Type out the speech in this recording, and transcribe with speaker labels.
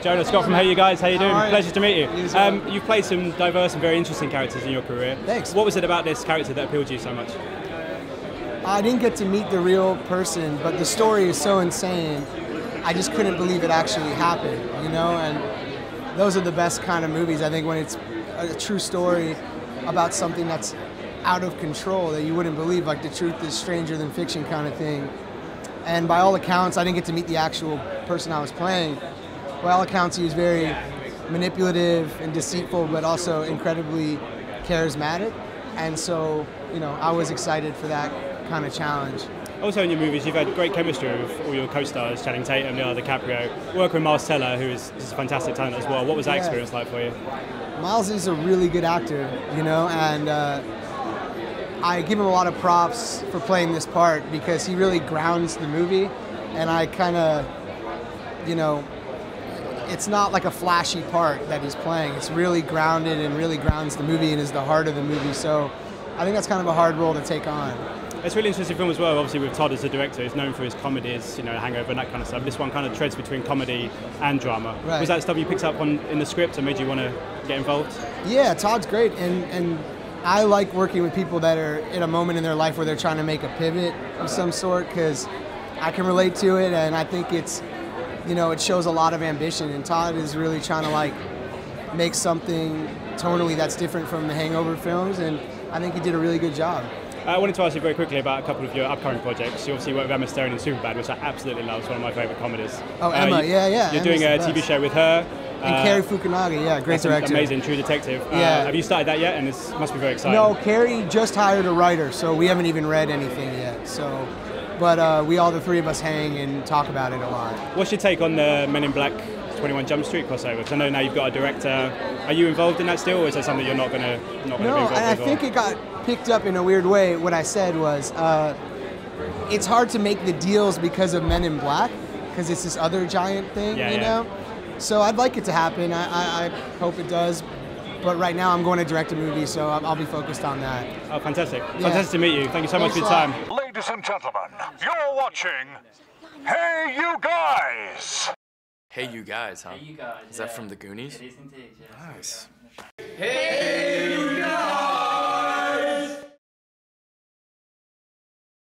Speaker 1: Jonah Scott from Hey You Guys, how you doing?
Speaker 2: How you?
Speaker 1: Pleasure to meet you.
Speaker 2: You.
Speaker 1: Um, you've played some diverse and very interesting characters in your career.
Speaker 2: Thanks.
Speaker 1: What was it about this character that appealed to you so much?
Speaker 2: I didn't get to meet the real person, but the story is so insane. I just couldn't believe it actually happened, you know? And those are the best kind of movies, I think, when it's a true story about something that's out of control that you wouldn't believe, like the truth is stranger than fiction kind of thing. And by all accounts, I didn't get to meet the actual person I was playing. By all accounts, he was very manipulative and deceitful, but also incredibly charismatic. And so, you know, I was excited for that kind of challenge.
Speaker 1: Also in your movies, you've had great chemistry with all your co-stars, Channing Tatum, Leonardo DiCaprio. Work with Miles Teller, who is, is a fantastic talent as well. What was that
Speaker 2: Yeah.
Speaker 1: experience like for you?
Speaker 2: Miles is a really good actor, you know, and uh, I give him a lot of props for playing this part because he really grounds the movie, and I kind of, you know, it's not like a flashy part that he's playing. It's really grounded and really grounds the movie and is the heart of the movie. So I think that's kind of a hard role to take on.
Speaker 1: It's a really interesting film as well. Obviously, with Todd as the director, he's known for his comedies, you know, Hangover and that kind of stuff. This one kind of treads between comedy and drama.
Speaker 2: Right.
Speaker 1: Was that stuff you picked up on in the script and made you want to get involved?
Speaker 2: Yeah, Todd's great, and and I like working with people that are in a moment in their life where they're trying to make a pivot of some sort because I can relate to it, and I think it's, you know, it shows a lot of ambition, and Todd is really trying to like make something tonally that's different from the Hangover films, and I think he did a really good job.
Speaker 1: Uh, I wanted to ask you very quickly about a couple of your upcoming projects. You obviously work with Emma Stone in Superbad, which I absolutely love. It's one of my favourite comedies.
Speaker 2: Oh, Emma,
Speaker 1: you-
Speaker 2: yeah, yeah,
Speaker 1: You're doing a TV show with her.
Speaker 2: And
Speaker 1: uh,
Speaker 2: Cary Fukunaga, yeah, great
Speaker 1: that's
Speaker 2: director.
Speaker 1: Amazing, True Detective. Uh,
Speaker 2: Yeah.
Speaker 1: have you started that yet? And this must be very exciting.
Speaker 2: No, Cary just hired a writer, so we haven't even read anything yet. So, but uh, we all the three of us hang and talk about it a lot.
Speaker 1: What's your take on the Men in Black 21 Jump Street crossover? Because I know now you've got a director. Are you involved in that still, or is that something you're not going to not going to
Speaker 2: No,
Speaker 1: be involved
Speaker 2: I
Speaker 1: with?
Speaker 2: think it got picked up in a weird way. What I said was, uh, it's hard to make the deals because of Men in Black, because it's this other giant thing,
Speaker 1: Yeah,
Speaker 2: you
Speaker 1: yeah.
Speaker 2: know. So I'd like it to happen. I, I, I hope it does. But right now, I'm going to direct a movie, so I'll, I'll be focused on that.
Speaker 1: Oh, fantastic! Fantastic to meet you. Thank you so much for your time.
Speaker 3: Ladies and gentlemen, you're watching Hey You Guys!
Speaker 4: Hey, you guys, huh?
Speaker 5: Hey, you guys.
Speaker 4: Is that from the Goonies?
Speaker 5: It is indeed, yeah.
Speaker 4: Nice.
Speaker 5: Hey,